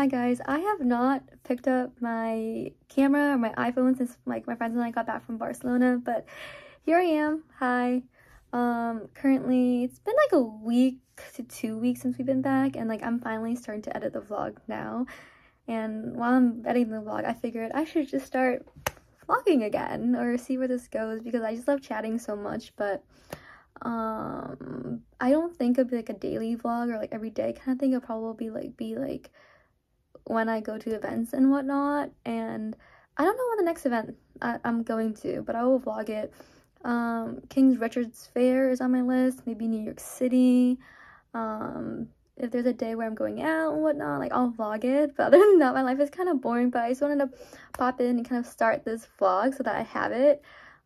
hi guys. I have not picked up my camera or my iPhone since like my friends and I got back from Barcelona, but here I am. Hi. Um, currently it's been like a week to two weeks since we've been back and like I'm finally starting to edit the vlog now. And while I'm editing the vlog, I figured I should just start vlogging again or see where this goes because I just love chatting so much, but um I don't think it'd be like a daily vlog or like every day kind of thing. It'll probably like be like when I go to events and whatnot. And I don't know when the next event I, am going to, but I will vlog it. Um, King's Richard's Faire is on my list. Maybe New York City. Um, if there's a day where I'm going out and whatnot, like I'll vlog it. But other than that, my life is kind of boring. But I just wanted to pop in and kind of start this vlog so that I have it.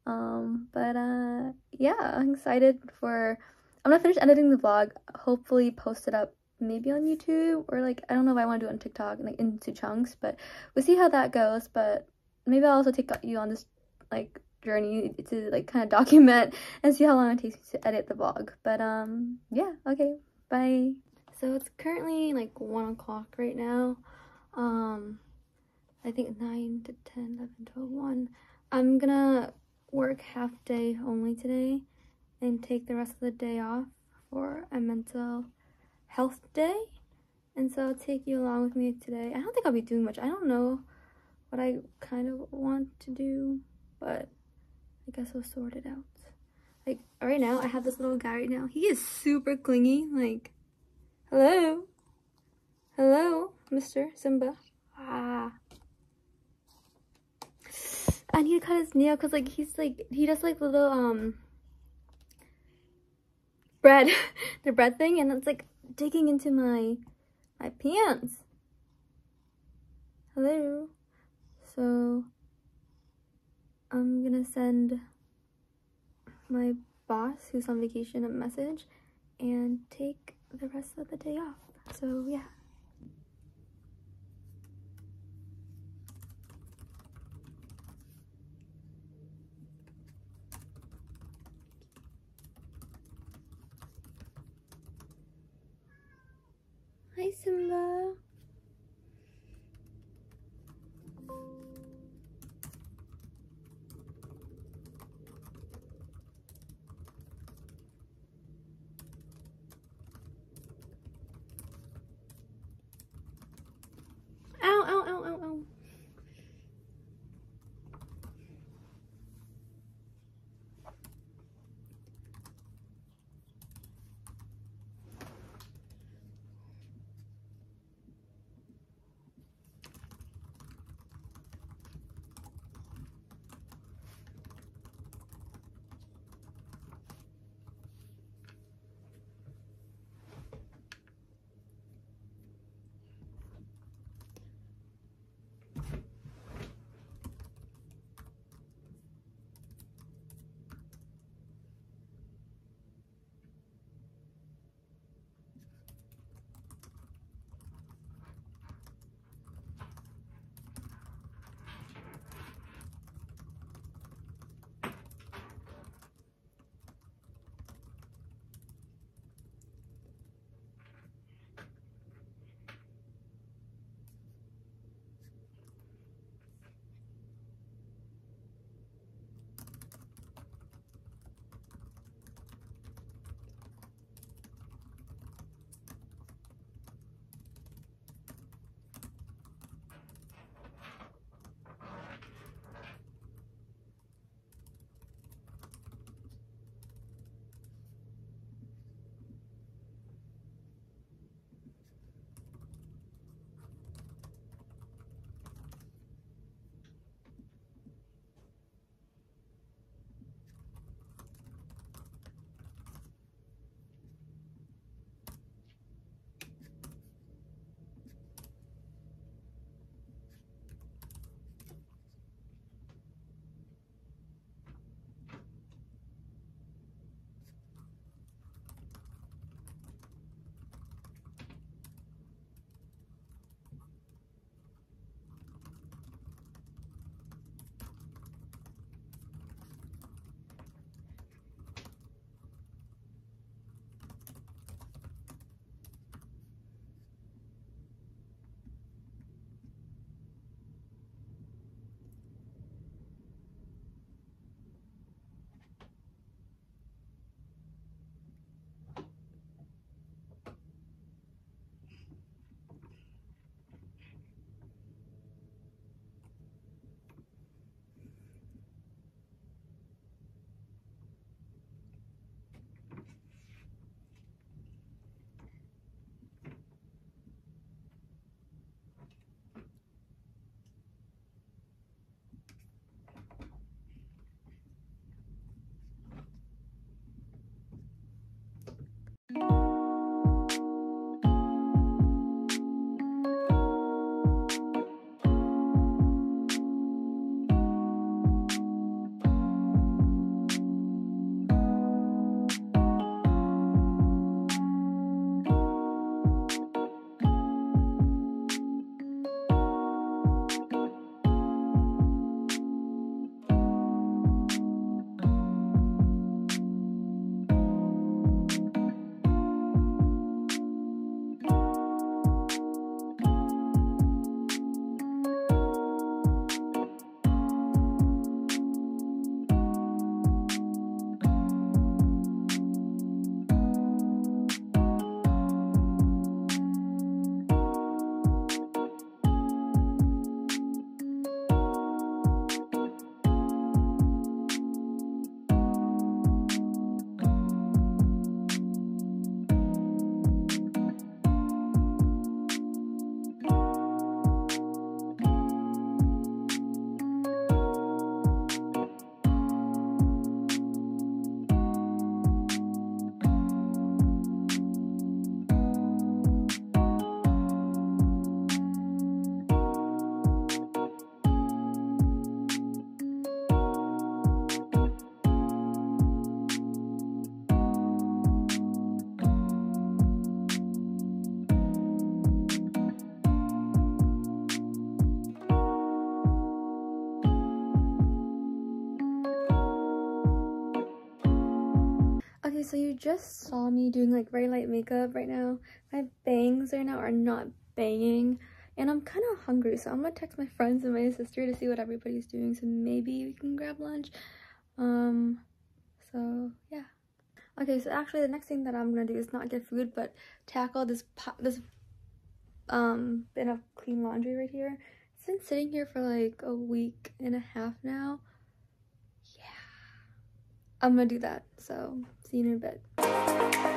Um, but uh, yeah, I'm excited for. I'm gonna finish editing the vlog. Hopefully, post it up maybe on YouTube or like I don't know if I want to do it on TikTok like into chunks, but we'll see how that goes. But maybe I'll also take you on this like journey to like kind of document and see how long it takes me to edit the vlog. But um yeah, okay, bye. So it's currently like one o'clock right now. Um I think 9 to 10, 11, 12, 1. I'm gonna work half day only today and take the rest of the day off for a mental health day. And so I'll take you along with me today. I don't think I'll be doing much. I don't know what I kind of want to do, but I guess we'll sort it out. Like right now, I have this little guy right now. He is super clingy. Like, hello, hello, Mr. Simba. Ah. I need to cut his nail because like he's like he does like little um bread the bread thing and it's like digging into my my pants. Hello. So I'm gonna send my boss who's on vacation a message and take the rest of the day off. So yeah. Hi, Simba. So you just saw me doing like very light makeup right now. My bangs right now are not banging and I'm kind of hungry so I'm gonna text my friends and my sister to see what everybody's doing so maybe we can grab lunch. Um, so yeah. Okay, so actually the next thing that I'm gonna do is not get food but tackle this this um bin of clean laundry right here. It's been sitting here for like a week and a half now. I'm gonna do that. So see you in a bit.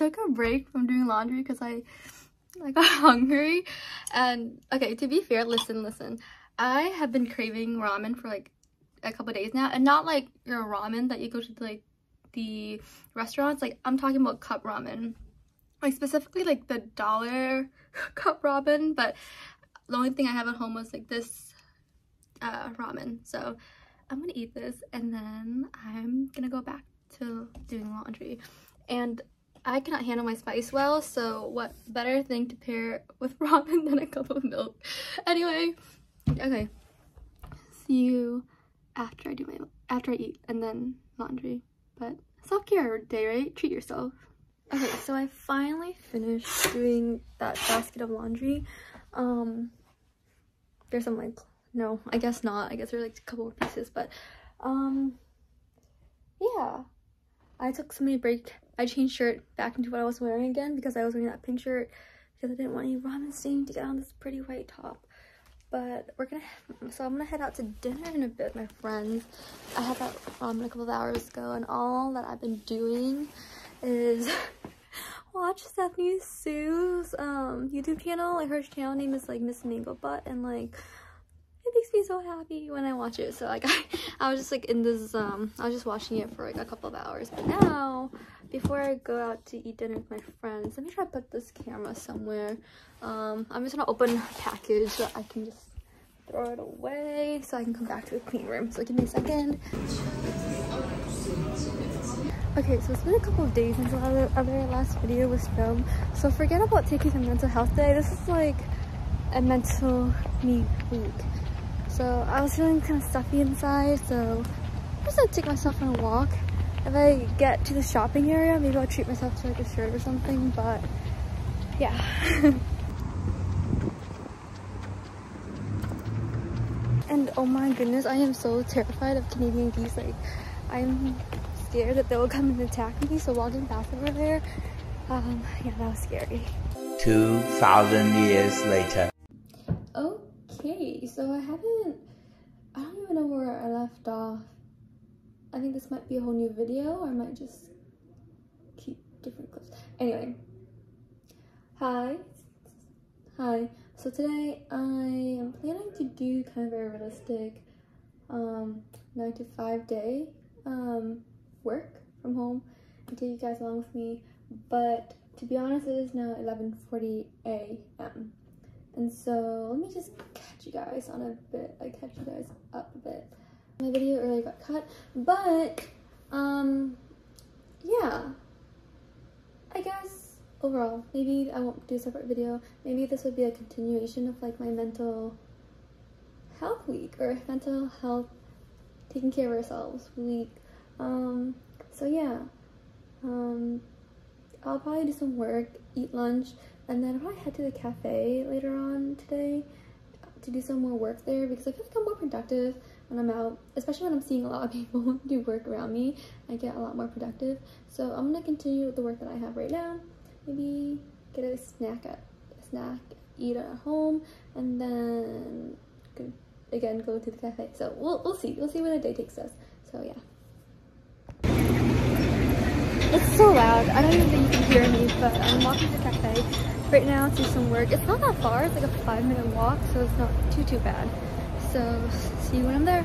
I took a break from doing laundry because I I got hungry. And okay, to be fair, listen, listen. I have been craving ramen for like a couple days now, and not like your ramen that you go to like the restaurants. Like I'm talking about cup ramen, like specifically like the dollar cup ramen. But the only thing I have at home was like this uh, ramen. So I'm gonna eat this, and then I'm gonna go back to doing laundry. And I cannot handle my spice well, so what better thing to pair with ramen than a cup of milk? Anyway, okay. See you after I do my after I eat and then laundry. But self-care day, right? Treat yourself. Okay, so I finally finished doing that basket of laundry. Um there's some like no, I guess not. I guess there's like a couple of pieces, but um yeah. I took so many break I changed shirt back into what I was wearing again because I was wearing that pink shirt because I didn't want any ramen stain to get on this pretty white top. But we're gonna, so I'm gonna head out to dinner in a bit, my friends. I had that ramen a couple of hours ago and all that I've been doing is watch Stephanie Soo's um, YouTube channel. Like her channel name is like Miss Mango Butt and like it makes me so happy when I watch it. So like I, I was just like in this um I was just watching it for like a couple of hours. But now before I go out to eat dinner with my friends, let me try to put this camera somewhere. Um I'm just gonna open a package so I can just throw it away so I can come back to the clean room. So give me a second. Okay, so it's been a couple of days since our other last video was filmed. So forget about taking a mental health day. This is like a mental me week. So I was feeling kind of stuffy inside, so I'm just gonna take myself on a walk. If I get to the shopping area, maybe I'll treat myself to like a shirt or something, but yeah. and oh my goodness, I am so terrified of Canadian geese. Like, I'm scared that they will come and attack me, so walking past over there, um, yeah, that was scary. 2,000 years later. So I haven't, I don't even know where I left off. I think this might be a whole new video, or I might just keep different clips. Anyway, hi, hi. So today I am planning to do kind of a realistic um, 9 to 5 day um, work from home and take you guys along with me. But to be honest, it is now 11.40 a.m. And so let me just catch you guys on a bit. I catch you guys up a bit. My video earlier got cut, but um, yeah. I guess overall, maybe I won't do a separate video. Maybe this would be a continuation of like my mental health week or mental health taking care of ourselves week. Um, so yeah. Um, I'll probably do some work, eat lunch, and then I'll probably head to the cafe later on today to do some more work there because I feel like I'm more productive when I'm out, especially when I'm seeing a lot of people do work around me. I get a lot more productive. So I'm gonna continue with the work that I have right now. Maybe get a snack at a snack, eat at home, and then again go to the cafe. So we'll we'll see. We'll see where the day takes us. So yeah. It's so loud. I don't even think you can hear me, but I'm walking to the cafe right now to do some work. It's not that far. It's like a five minute walk, so it's not too, too bad. So see you when I'm there.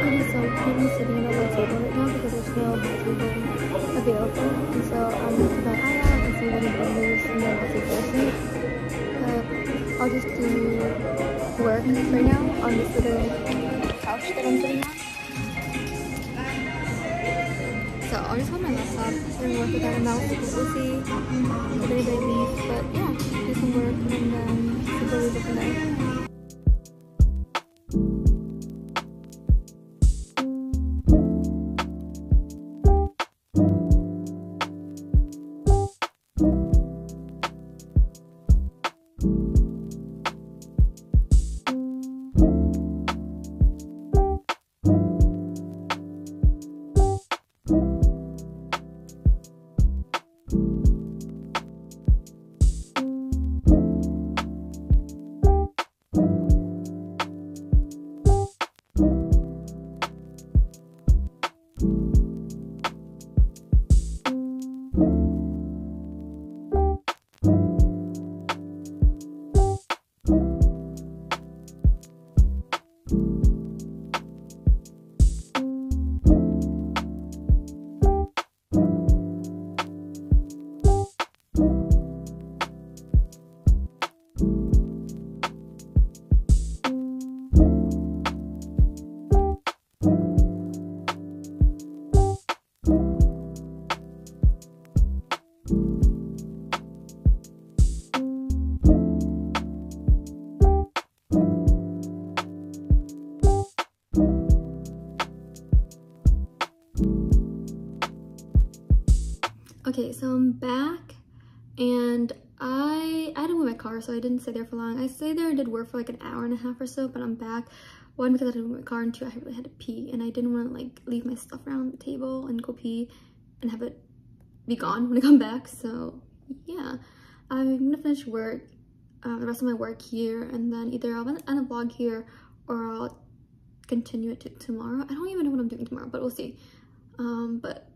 I'm so currently sitting at my table right now because there's no table available. And so I'm I'll just do work right now on this little couch that I'm sitting on. So I'll just hold my laptop and work without a mouse we'll see if anybody leaves. But yeah, do some work and then see where we go from there. I didn't stay there for long. I stayed there and did work for like an hour and a half or so, but I'm back. One, because I move my car, and two, I really had to pee, and I didn't want to like leave my stuff around the table and go pee and have it be gone when I come back. So yeah, I'm gonna finish work, uh, the rest of my work here, and then either I'll end a vlog here or I'll continue it to tomorrow. I don't even know what I'm doing tomorrow, but we'll see. Um, but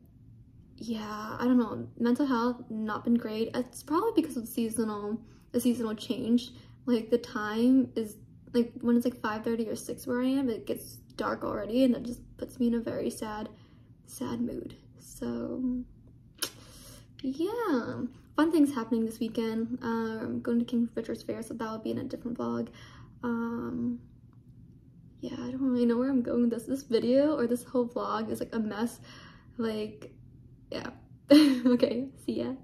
yeah, I don't know. Mental health not been great. It's probably because of seasonal the seasonal change. Like the time is like when it's like 5:30 or 6 where I am, it gets dark already and that just puts me in a very sad sad mood. So yeah. Fun things happening this weekend. Um going to King Richard's Faire, so that will be in a different vlog. Um yeah, I don't really know where I'm going with this. This video or this whole vlog is like a mess. Like yeah. okay, see ya.